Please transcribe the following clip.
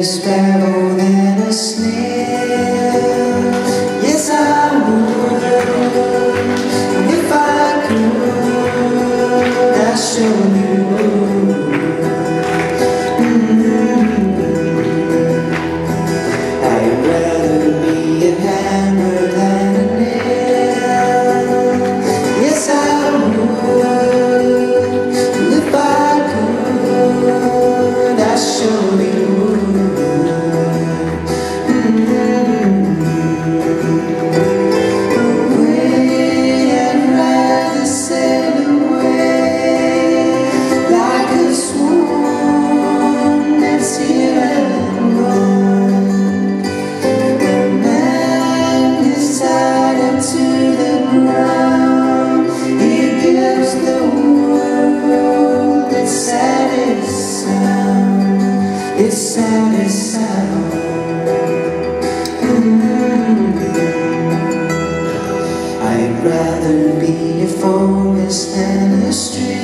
the sparrow It's sad, it's sad. Mm-hmm. I'd rather be a forest than a street